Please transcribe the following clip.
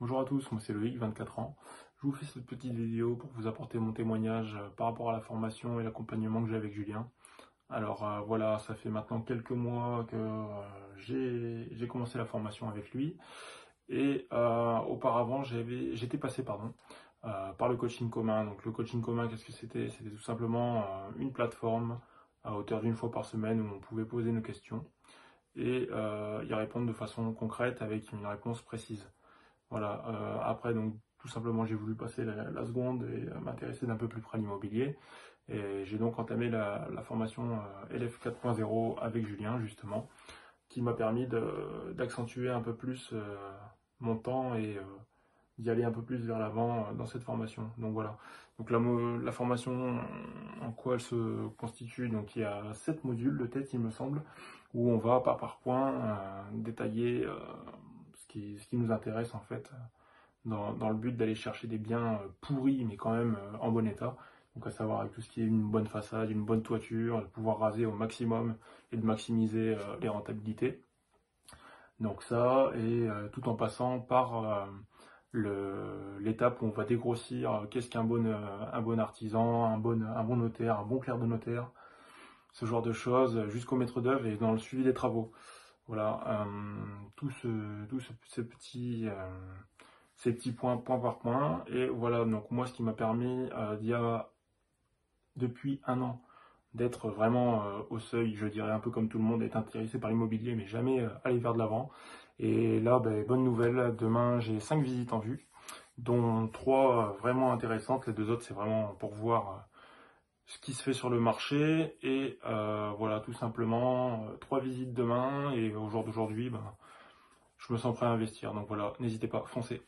Bonjour à tous, moi c'est Loïc, 24 ans. Je vous fais cette petite vidéo pour vous apporter mon témoignage euh, par rapport à la formation et l'accompagnement que j'ai avec Julien. Alors euh, voilà, ça fait maintenant quelques mois que euh, j'ai commencé la formation avec lui. Et auparavant, j'étais passé par le coaching commun. Donc le coaching commun, qu'est-ce que c'était? C'était tout simplement une plateforme à hauteur d'une fois par semaine où on pouvait poser nos questions et y répondre de façon concrète avec une réponse précise. Voilà. Euh, après, donc, tout simplement, j'ai voulu passer la, seconde et euh, m'intéresser d'un peu plus près à l'immobilier. Et j'ai donc entamé la, formation euh, LF 4.0 avec Julien, justement, qui m'a permis d'accentuer un peu plus mon temps et d'y aller un peu plus vers l'avant dans cette formation. Donc voilà. Donc la, formation, en quoi elle se constitue Donc il y a sept modules de tête, il me semble, où on va pas par point détailler ce qui nous intéresse en fait, dans, le but d'aller chercher des biens euh, pourris mais quand même euh, en bon état. Donc à savoir avec tout ce qui est une bonne façade, une bonne toiture, de pouvoir raser au maximum et de maximiser euh, les rentabilités. Donc ça, et tout en passant par l'étape où on va dégrossir qu'est-ce qu'un bon, artisan, un bon notaire, un bon clerc de notaire, ce genre de choses, jusqu'au maître d'œuvre et dans le suivi des travaux. Voilà, euh, tout ce, tout euh, ces petits points, point par point. Et voilà, donc moi, ce qui m'a permis euh, depuis un an, d'être vraiment au seuil, je dirais un peu comme tout le monde, être intéressé par l'immobilier, mais jamais aller vers de l'avant. Et là, ben, bonne nouvelle, demain j'ai cinq visites en vue, dont trois vraiment intéressantes. Les deux autres, c'est vraiment pour voir ce qui se fait sur le marché et euh, voilà tout simplement euh, trois visites demain et au jour d'aujourd'hui ben, je me sens prêt à investir. Donc voilà n'hésitez pas foncez